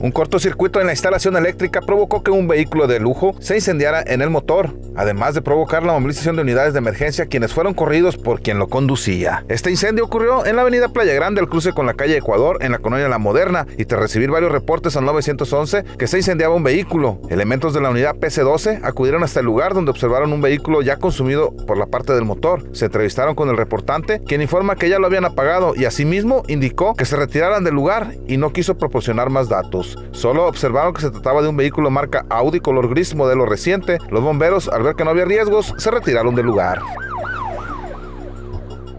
Un cortocircuito en la instalación eléctrica provocó que un vehículo de lujo se incendiara en el motor, además de provocar la movilización de unidades de emergencia quienes fueron corridos por quien lo conducía. Este incendio ocurrió en la avenida Playa Grande al cruce con la calle Ecuador en la colonia La Moderna y tras recibir varios reportes al 911 que se incendiaba un vehículo. Elementos de la unidad PC-12 acudieron hasta el lugar donde observaron un vehículo ya consumido por la parte del motor. Se entrevistaron con el reportante, quien informa que ya lo habían apagado y asimismo indicó que se retiraran del lugar y no quiso proporcionar más datos. Solo observaron que se trataba de un vehículo marca Audi color gris modelo reciente. Los bomberos, al que no había riesgos, se retiraron del lugar.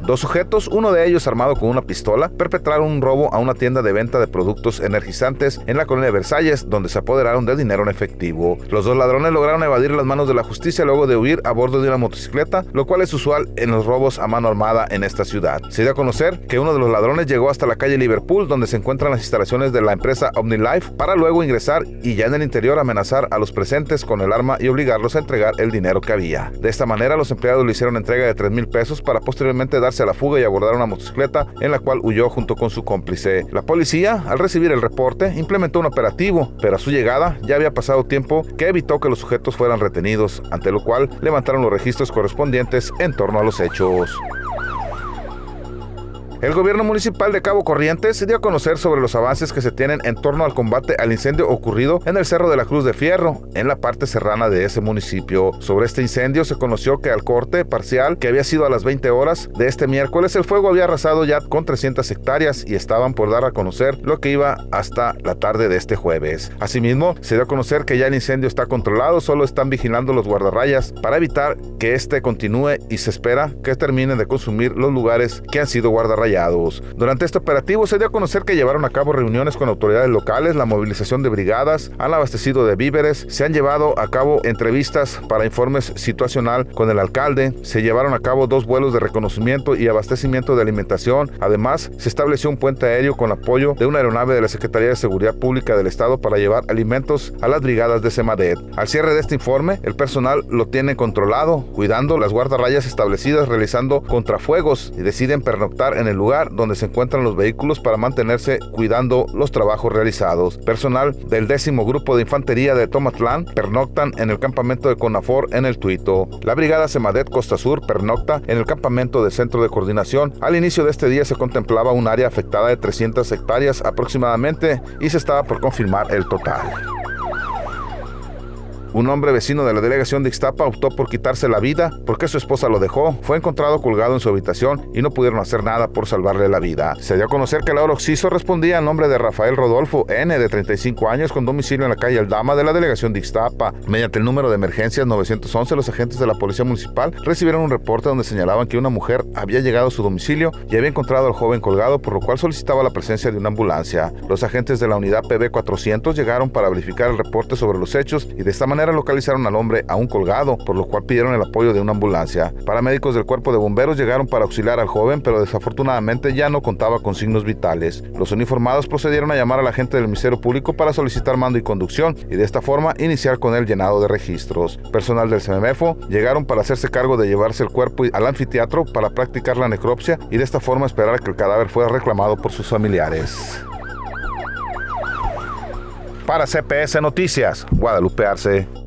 Dos sujetos, uno de ellos armado con una pistola, perpetraron un robo a una tienda de venta de productos energizantes en la colonia de Versalles, donde se apoderaron del dinero en efectivo. Los dos ladrones lograron evadir las manos de la justicia luego de huir a bordo de una motocicleta, lo cual es usual en los robos a mano armada en esta ciudad. Se dio a conocer que uno de los ladrones llegó hasta la calle Liverpool, donde se encuentran las instalaciones de la empresa OmniLife, para luego ingresar y ya en el interior amenazar a los presentes con el arma y obligarlos a entregar el dinero que había. De esta manera, los empleados le hicieron entrega de 3 mil pesos para posteriormente darse a la fuga y abordar una motocicleta en la cual huyó junto con su cómplice. La policía, al recibir el reporte, implementó un operativo, pero a su llegada ya había pasado tiempo que evitó que los sujetos fueran retenidos, ante lo cual levantaron los registros correspondientes en torno a los hechos. El gobierno municipal de Cabo Corrientes se dio a conocer sobre los avances que se tienen en torno al combate al incendio ocurrido en el Cerro de la Cruz de Fierro, en la parte serrana de ese municipio. Sobre este incendio se conoció que al corte parcial, que había sido a las 20 horas de este miércoles, el fuego había arrasado ya con 300 hectáreas y estaban por dar a conocer lo que iba hasta la tarde de este jueves. Asimismo, se dio a conocer que ya el incendio está controlado, solo están vigilando los guardarrayas para evitar que este continúe y se espera que terminen de consumir los lugares que han sido guardarrayas durante este operativo se dio a conocer que llevaron a cabo reuniones con autoridades locales, la movilización de brigadas, han abastecido de víveres, se han llevado a cabo entrevistas para informes situacional con el alcalde, se llevaron a cabo dos vuelos de reconocimiento y abastecimiento de alimentación, además se estableció un puente aéreo con apoyo de una aeronave de la Secretaría de Seguridad Pública del Estado para llevar alimentos a las brigadas de Semadet. Al cierre de este informe, el personal lo tiene controlado, cuidando las guardarrayas establecidas, realizando contrafuegos y deciden pernoctar en el lugar donde se encuentran los vehículos para mantenerse cuidando los trabajos realizados. Personal del décimo grupo de infantería de Tomatlán pernoctan en el campamento de Conafor en el Tuito. La brigada Semadet Costa Sur pernocta en el campamento de Centro de Coordinación. Al inicio de este día se contemplaba un área afectada de 300 hectáreas aproximadamente y se estaba por confirmar el total. Un hombre vecino de la delegación de Ixtapa optó por quitarse la vida porque su esposa lo dejó. Fue encontrado colgado en su habitación y no pudieron hacer nada por salvarle la vida. Se dio a conocer que Laura Oxiso respondía al nombre de Rafael Rodolfo N, de 35 años, con domicilio en la calle Aldama de la delegación de Ixtapa. Mediante el número de emergencias 911, los agentes de la policía municipal recibieron un reporte donde señalaban que una mujer había llegado a su domicilio y había encontrado al joven colgado, por lo cual solicitaba la presencia de una ambulancia. Los agentes de la unidad PB 400 llegaron para verificar el reporte sobre los hechos y de esta manera localizaron al hombre aún colgado, por lo cual pidieron el apoyo de una ambulancia. Paramédicos del cuerpo de bomberos llegaron para auxiliar al joven, pero desafortunadamente ya no contaba con signos vitales. Los uniformados procedieron a llamar a la gente del Ministerio Público para solicitar mando y conducción y de esta forma iniciar con el llenado de registros. Personal del CMMFO llegaron para hacerse cargo de llevarse el cuerpo al anfiteatro para practicar la necropsia y de esta forma esperar a que el cadáver fuera reclamado por sus familiares. Para CPS Noticias, Guadalupe Arce.